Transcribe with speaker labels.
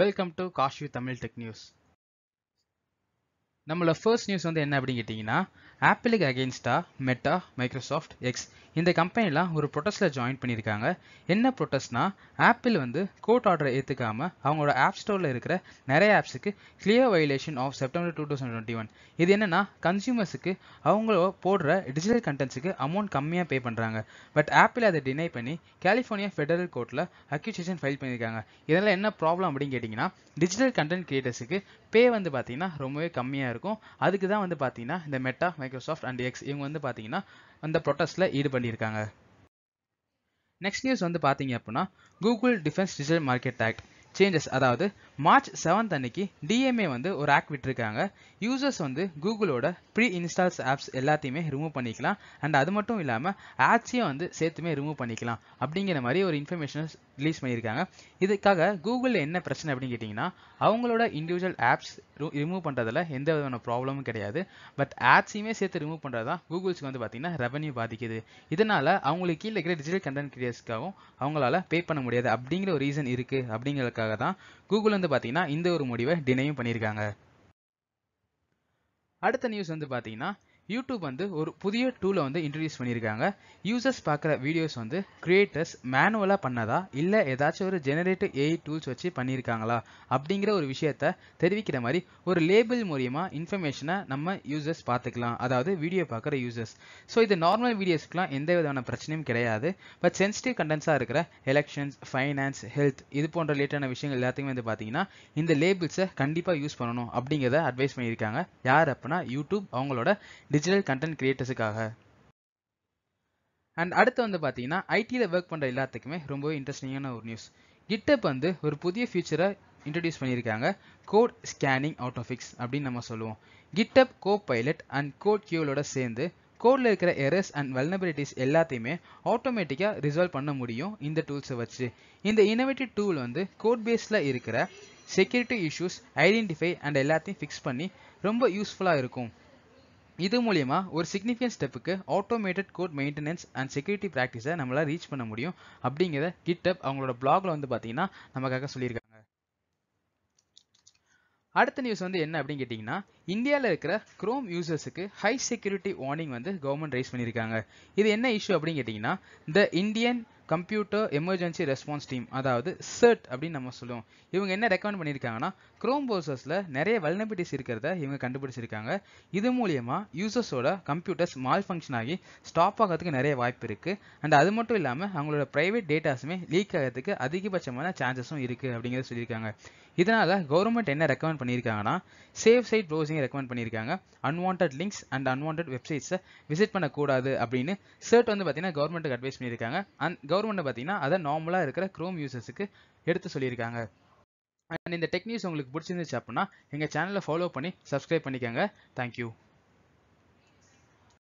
Speaker 1: Welcome to cashew Tamil tech news நம்மளோட first news வந்து என்ன அப்படின்னு கேட்டிங்கன்னா ஆப்பிளுக்கு அகேன்ஸ்டாக மெட்டா மைக்ரோசாஃப்ட் எக்ஸ் இந்த கம்பெனிலாம் ஒரு ப்ரொட்டஸ்ட்டில் ஜாயின் பண்ணியிருக்காங்க. என்ன ப்ரொட்டஸ்ட்னா ஆப்பிள் வந்து கோர்ட் ஆர்டரை ஏற்றுக்காம அவங்களோட ஆப் ஸ்டோரில் இருக்கிற நிறைய ஆப்ஸுக்கு clear violation of September two thousand twenty one இது என்னென்னா கன்சியூமர்ஸுக்கு அவங்கள போடுற டிஜிட்டல் கண்டென்ட்ஸுக்கு அமௌண்ட் கம்மியாக பே பண்ணுறாங்க பட் ஆப்பிள் அதை டினை பண்ணி கலிஃபோர்னியா ஃபெடரல் கோர்ட்டில் அக்யூசேஷன் ஃபைல் பண்ணியிருக்காங்க. இதெல்லாம் என்ன ப்ராப்ளம் அப்படின்னு கேட்டிங்கன்னா டிஜிட்டல் கண்டென்ட் கிரியேட்டர்ஸுக்கு பே வந்து பார்த்திங்கன்னா ரொம்பவே கம்மியாக இருக்கும். அதுக்கு தான் வந்து பார்த்தீங்கன்னா இந்த மெட்டா மைக்ரோசாஃப்ட் அண்ட் எக்ஸ் இவங்க வந்து பார்த்தீங்கன்னா அந்த ப்ரொட்டஸ்ட்டில் ஈடுபட்டிருக்காங்க. நெக்ஸ்ட் நியூஸ் வந்து பார்த்தீங்க அப்படின்னா Google defence digital market act changes அதாவது மார்ச் செவன்த் அன்னைக்கு டிஎம்ஏ வந்து ஒரு ஆக்ட் விட்டுருக்காங்க. யூசர்ஸ் வந்து கூகுளோட ப்ரீ இன்ஸ்டால்ஸ் ஆப்ஸ் எல்லாத்தையுமே ரிமூவ் பண்ணிக்கலாம். அண்ட் அது மட்டும் இல்லாமல் ஆட்ஸையும் வந்து சேர்த்துமே ரிமூவ் பண்ணிக்கலாம். அப்படிங்கிற மாதிரி ஒரு இன்ஃபர்மேஷன் ரிலீஸ் பண்ணியிருக்காங்க. இதுக்காக கூகுளில் என்ன பிரச்சனை அப்படின்னு கேட்டிங்கன்னா அவங்களோட இண்டிவிஜுவல் ஆப்ஸ் ரிமூவ் பண்ணுறதுல எந்த விதமான ப்ராப்ளமும் கிடையாது. பட் ஆட்ஸையுமே சேர்த்து ரிமூவ் பண்ணுறது தான் கூகுள்ஸ்க்கு வந்து பார்த்தீங்கன்னா ரெவன்யூ பாதிக்குது. இதனால் அவங்களுக்கு கீழே இருக்கிற டிஜிட்டல் கண்டென்ட் கிரியேட்டர்ஸ்க்காகவும் அவங்களால பே பண்ண முடியாது. அப்படிங்கிற ஒரு ரீசன் இருக்குது அப்படிங்கிறதுக்காக தான் கூகுள் வந்து பார்த்தீங்கன்னா இந்த ஒரு முடிவை டினையும் பண்ணியிருக்காங்க. அடுத்த நியூஸ் வந்து பார்த்தீங்கன்னா யூடியூப் வந்து ஒரு புதிய டூலை வந்து இன்ட்ரடியூஸ் பண்ணியிருக்காங்க. யூசர்ஸ் பார்க்குற வீடியோஸ் வந்து கிரியேட்டர்ஸ் மேனுவலாக பண்ணதா? இல்லை ஏதாச்சும் ஒரு ஜெனரேட்டிவ் ஏஐ டூல்ஸ் வச்சு பண்ணியிருக்காங்களா? அப்படிங்கிற ஒரு விஷயத்த தெரிவிக்கிற மாதிரி ஒரு லேபிள் மூலியமா இன்ஃபர்மேஷனை நம்ம யூசர்ஸ் பார்த்துக்கலாம். அதாவது வீடியோ பார்க்குற யூசர்ஸ் ஸோ இது நார்மல் வீடியோஸ்க்குலாம் எந்த விதமான பிரச்சனையும் கிடையாது. பட் சென்சிட்டிவ் கண்டென்ட்ஸாக இருக்கிற எலெக்ஷன்ஸ் ஃபைனான்ஸ் ஹெல்த் இது போன்ற ரிலேட்டடான விஷயங்கள் எல்லாத்தையுமே வந்து பார்த்தீங்கன்னா இந்த லேபிள்ஸை கண்டிப்பாக யூஸ் பண்ணணும் அப்படிங்கிறத அட்வைஸ் பண்ணியிருக்காங்க. யார் அப்படின்னா யூடியூப் அவங்களோட டிஜிட்டல் கண்டென்ட் கிரியேட்டர்ஸுக்காக அண்ட் அடுத்து வந்து பார்த்தீங்கன்னா ஐடியில் ஒர்க் பண்ணுற எல்லாத்துக்குமே ரொம்பவே இன்ட்ரெஸ்டிங்கான ஒரு நியூஸ் கிட்டப் வந்து ஒரு புதிய ஃபீச்சரை இன்ட்ரடியூஸ் பண்ணியிருக்காங்க. கோட் ஸ்கேனிங் ஆட்டோஃபிக்ஸ் அப்படின்னு நம்ம சொல்லுவோம். GitHub co pilot and code கியூலோட சேர்ந்து கோடில் இருக்கிற எரர்ஸ் அண்ட் வெல்னபிலிட்டிஸ் எல்லாத்தையுமே ஆட்டோமேட்டிக்காக ரிசால்வ் பண்ண முடியும் இந்த டூல்ஸை வச்சு. இந்த இனோவேட்டிவ் டூல் வந்து கோட் பேஸில் இருக்கிற செக்யூரிட்டி இஷ்யூஸ் ஐடென்டிஃபை அண்ட் எல்லாத்தையும் ஃபிக்ஸ் பண்ணி ரொம்ப யூஸ்ஃபுல்லாக இருக்கும். இது மூலிமா ஒரு சிக்னிஃபிகன்ட் ஸ்டெப்புக்கு automated code maintenance and security ப்ராக்டிஸை நம்மளால் ரீச் பண்ண முடியும். அப்படிங்கிறத கிட்டப் அவங்களோட பிளாகில் வந்து பார்த்தீங்கன்னா நமக்காக சொல்லியிருக்காங்க. அடுத்த நியூஸ் வந்து என்ன அப்படின்னு கேட்டிங்கன்னா இந்தியாவில் இருக்கிற குரோம் யூசர்ஸுக்கு ஹை செக்யூரிட்டி வார்னிங் வந்து கவர்மெண்ட் ரைஸ் பண்ணியிருக்காங்க. இது என்ன இஷ்யூ அப்படின்னு கேட்டிங்கன்னா the Indian computer emergency response team அதாவது சர்ட் அப்படின்னு நம்ம சொல்லுவோம். இவங்க என்ன ரெக்கமெண்ட் பண்ணியிருக்காங்கன்னா க்ரோம் ப்ரௌசர்ஸில் நிறைய வல்னபிலிட்டிஸ் இருக்கிறத இவங்க கண்டுபிடிச்சிருக்காங்க. இது மூலியமாக யூசர்ஸோட கம்ப்யூட்டர்ஸ் மால் ஃபங்க்ஷன் ஆகி ஸ்டாப் ஆகிறதுக்கு நிறைய வாய்ப்பு இருக்குது அண்ட் அது மட்டும் இல்லாமல் அவங்களோட ப்ரைவேட் டேட்டாஸுமே லீக் ஆகிறதுக்கு அதிகபட்சமான சான்சஸும் இருக்குது அப்படிங்கிறத சொல்லியிருக்காங்க. இதனால் கவர்மெண்ட் என்ன ரெக்கமெண்ட் பண்ணியிருக்காங்கன்னா சேஃப் சைட் ப்ரௌசிங் ரெக்கமெண்ட் பண்ணியிருக்காங்க. அன்வான்ட் லிங்க்ஸ் அண்ட் அன்வான்ட் வெப்சைட்ஸை விசிட் பண்ணக்கூடாது அப்படின்னு சர்ட் வந்து பார்த்தீங்கன்னா கவர்மெண்ட்டுக்கு அட்வைஸ் பண்ணியிருக்காங்க. அண்ட் கவர்மெண்ட் பார்த்தீங்கன்னா அதை நார்மலாக இருக்கிற க்ரோம் யூசர்ஸுக்கு எடுத்து சொல்லியிருக்காங்க. அண்ட் இந்த டெக் நியூஸ் உங்களுக்கு பிடிச்சிருந்துச்சு அப்படின்னா எங்கள் சேனலை ஃபாலோ பண்ணி சப்ஸ்கிரைப் பண்ணிக்கோங்க. தேங்க்யூ